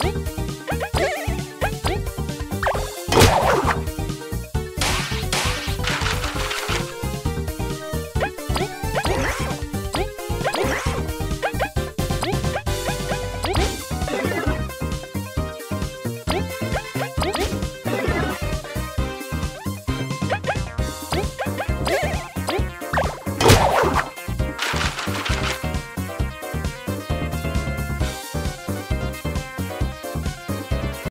フフフ。